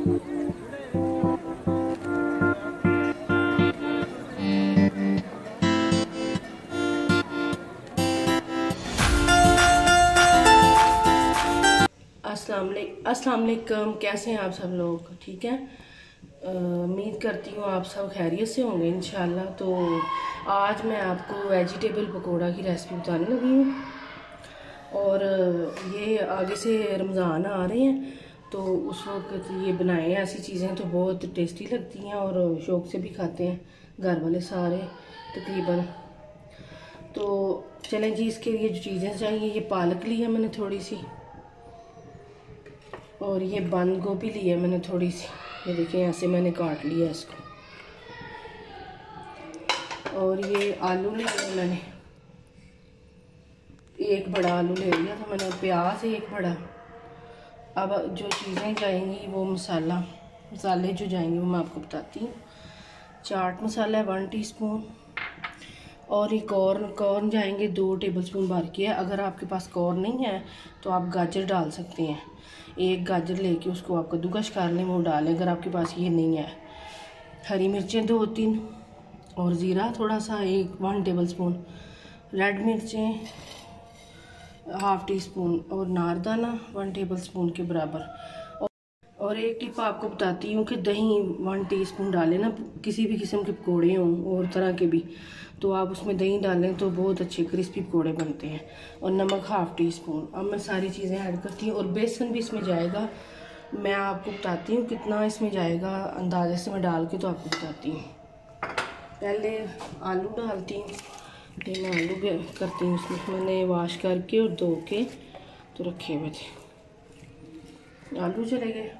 अस्सलाम वालेकुम, कैसे हैं आप सब लोग? ठीक है? उम्मीद करती हूँ आप सब खैरियत से होंगे इन तो आज मैं आपको वेजिटेबल पकोड़ा की रेसिपी बताने लगी हूँ। और ये आगे से रमज़ान आ रहे हैं तो उस वक्त ये बनाए ऐसी चीज़ें तो बहुत टेस्टी लगती हैं और शौक से भी खाते हैं घर वाले सारे तकरीबन। तो चलें जी, इसके लिए जो चीज़ें चाहिए, ये पालक ली है मैंने थोड़ी सी और ये बंद गोभी ली है मैंने थोड़ी सी ये देखिए ऐसे मैंने काट लिया इसको। और ये आलू ले लिया मैंने। एक बड़ा आलू ले लिया था मैंने प्याज एक बड़ा। अब जो चीज़ें जाएँगी वो मसाला, मसाले जो जाएँगे वो मैं आपको बताती हूँ। चाट मसाला है वन टीस्पून और ये कॉर्न कॉर्न जाएँगे दो टेबलस्पून भर के। अगर आपके पास कॉर्न नहीं है तो आप गाजर डाल सकते हैं। एक गाजर लेके उसको आप कद्दूकश कर लें, वो डालें। अगर आपके पास ये नहीं है। हरी मिर्चें दो तीन और ज़ीरा थोड़ा सा, एक वन टेबल स्पून रेड मिर्चें हाफ़ टी स्पून और नारदाना वन टेबल स्पून के बराबर। और एक टिप आपको बताती हूँ कि दही वन टीस्पून डालें ना, किसी भी किस्म के पकौड़े हों और तरह के भी तो आप उसमें दही डालें तो बहुत अच्छे क्रिस्पी पकौड़े बनते हैं। और नमक हाफ़ टी स्पून अब मैं सारी चीज़ें ऐड करती हूँ और बेसन भी इसमें जाएगा। मैं आपको बताती हूँ कितना इसमें जाएगा, अंदाजे से मैं डाल के तो आपको बताती हूँ। पहले आलू डालती हूँ। तो मैं आलू करती हूँ उसमें मैंने वाश करके और धो के तो रखे हुए थे। आलू चले गए।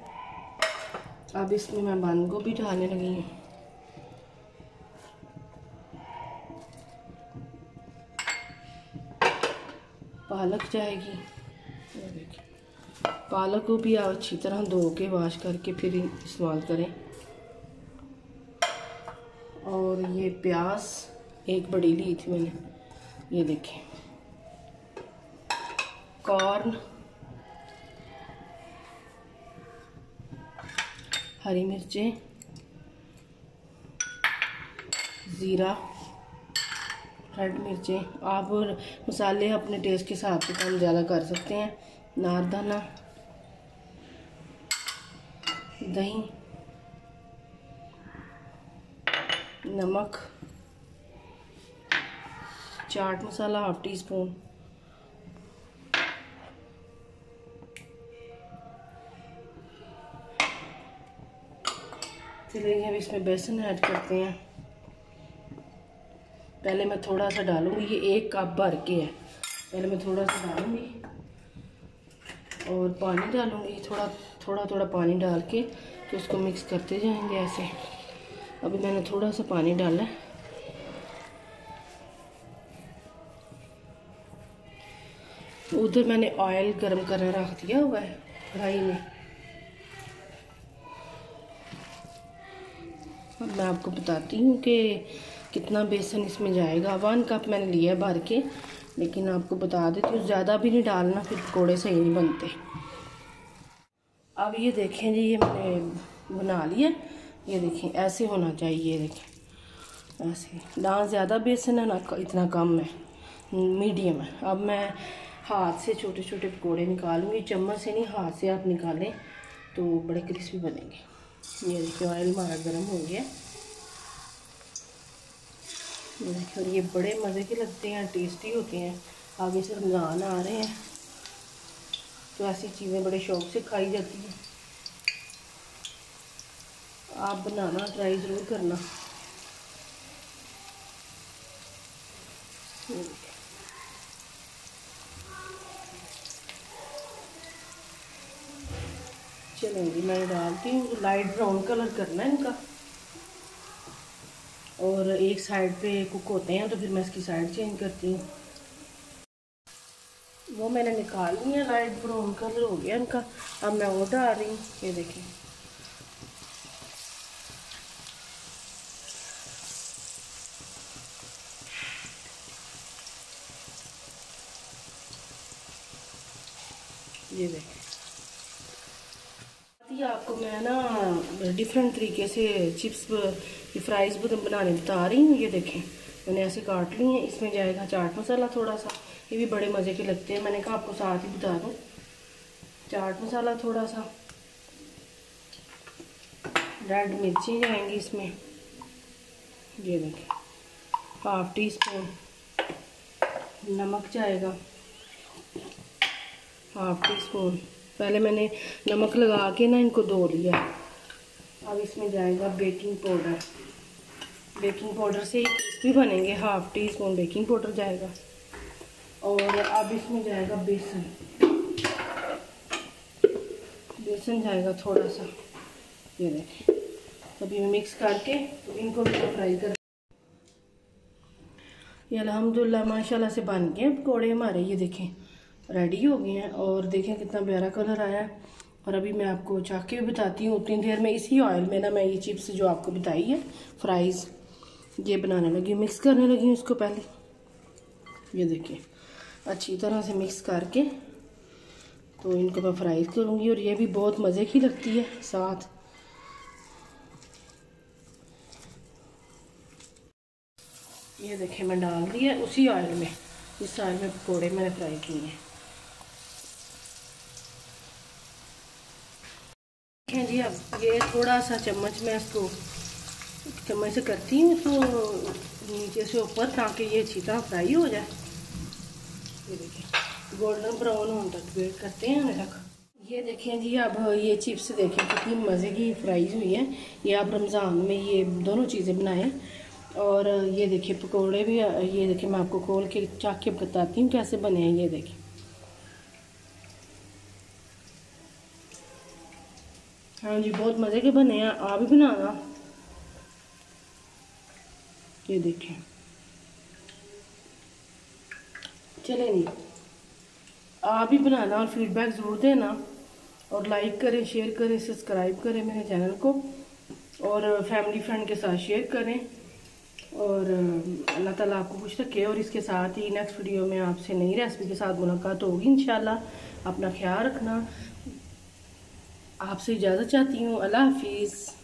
अब इसमें मैं बंद गोभी डालने लगी हूँ। पालक जाएगी। पालक को भी आप अच्छी तरह धो के वाश करके फिर इस्तेमाल करें। और ये प्याज एक बड़ी ली थी मैंने। ये देखें। कॉर्न। हरी मिर्चें। ज़ीरा। रेड मिर्चें। आप मसाले अपने टेस्ट के हिसाब से कम ज़्यादा कर सकते हैं। नारदाना दही। नमक। चाट मसाला हाफ़ टी स्पून। चलिए अब इसमें बेसन ऐड करते हैं। पहले मैं थोड़ा सा डालूँगी, ये एक कप भर के है। पहले मैं थोड़ा सा डालूँगी और पानी डालूँगी, थोड़ा थोड़ा थोड़ा पानी डाल के तो उसको मिक्स करते जाएँगे ऐसे। अभी मैंने थोड़ा सा पानी डाला है। उधर मैंने ऑयल गरम करना रख दिया हुआ है, कढ़ाई में। अब मैं आपको बताती हूँ कि कितना बेसन इसमें जाएगा। वन कप मैंने लिया है भर के, लेकिन आपको बता देती हूँ, ज़्यादा भी नहीं डालना, फिर पकौड़े सही नहीं बनते। अब ये देखें जी, ये मैंने बना लिया। ये देखें, ऐसे होना चाहिए देखें। ऐसे। ना ज़्यादा बेसन है, ना इतना कम है। मीडियम है। अब मैं हाथ से छोटे छोटे पकौड़े निकालूँगी, चम्मच से नहीं, हाथ से आप निकालें तो बड़े क्रिस्पी बनेंगे। ये देखिए ऑयल हमारा गर्म हो गया। देखिए, और ये बड़े मज़े के लगते हैं टेस्टी होते हैं। आगे से रमज़ान आ रहे हैं तो ऐसी चीज़ें बड़े शौक से खाई जाती हैं। आप बनाना ट्राई ज़रूर करना। चलेंगी मैं डालती हूँ। लाइट ब्राउन कलर करना है इनका। और एक साइड पे कुक होते हैं तो फिर मैं इसकी साइड चेंज करती हूँ। वो मैंने निकाल ली है, लाइट ब्राउन कलर हो गया इनका। अब मैं वो डाल रही हूँ, ये देखिए। ये देखिए। जी आपको? मैं ना डिफरेंट तरीके से चिप्स फ्राइज बनाने बता रही हूँ, ये देखें। मैंने ऐसे काट ली हैं, इसमें जाएगा चाट मसाला थोड़ा सा ये भी बड़े मज़े के लगते हैं, मैंने कहा आपको साथ ही बता दूँ। चाट मसाला थोड़ा सा रेड मिर्ची जाएँगी इसमें। ये देखें हाफ़ टी स्पून नमक जाएगा। हाफ़ टी स्पून पहले मैंने नमक लगा के ना इनको धो लिया। अब इसमें जाएगा बेकिंग पाउडर बेकिंग पाउडर से क्रिस्पी बनेंगे half tea spoon baking powder जाएगा। और अब इसमें जाएगा बेसन। बेसन जाएगा थोड़ा सा ये देखें। अभी मिक्स करके तो इनको भी फ्राई कर ये अल्हम्दुलिल्लाह, माशाल्लाह से बन गए पकौड़े हमारे, ये देखें। रेडी हो गई हैं और देखें कितना प्यारा कलर आया है। और अभी मैं आपको चाह के भी बताती हूँ, उतनी देर में इसी ऑयल में ना मैं ये चिप्स जो आपको बताई है फ्राइज़ ये बनाने लगी मिक्स करने लगी हूँ इसको पहले। ये देखिए, अच्छी तरह से मिक्स करके तो इनको मैं फ्राई करूँगी और ये भी बहुत मज़े की लगती है साथ ये देखिए, मैं डाल दिया उसी ऑयल में। इस ऑयल में पकौड़े मैंने फ्राई किए हैं। देखें जी अब ये थोड़ा सा चम्मच मैं इसको चम्मच से करती हूँ तो नीचे से ऊपर ताकि ये अच्छी तरह फ्राई हो जाए। ये देखिए गोल्डन ब्राउन होने तक वेट करते हैं अभी तक। ये देखें जी, अब ये चिप्स देखें, कितनी मज़े की फ्राई हुई है। ये आप रमज़ान में ये दोनों चीज़ें बनाएँ। और ये देखिए पकोड़े भी, ये देखिए मैं आपको खोल के चाक के बताती हूँ कैसे बने हैं, ये देखिए हाँ जी, बहुत मज़े के बने हैं, आप भी बनाना ये देखें। चले नहीं। आप भी बनाना और फीडबैक ज़रूर देना। और लाइक करें शेयर करें सब्सक्राइब करें मेरे चैनल को। और फैमिली फ्रेंड के साथ शेयर करें। और अल्लाह ताला आपको खुश रखे। और इसके साथ ही नेक्स्ट वीडियो में आपसे नई रेसिपी के साथ मुलाकात होगी, इंशाल्लाह। अपना ख्याल रखना। आपसे इजाज़त चाहती हूँ। अल्लाह हाफिज़।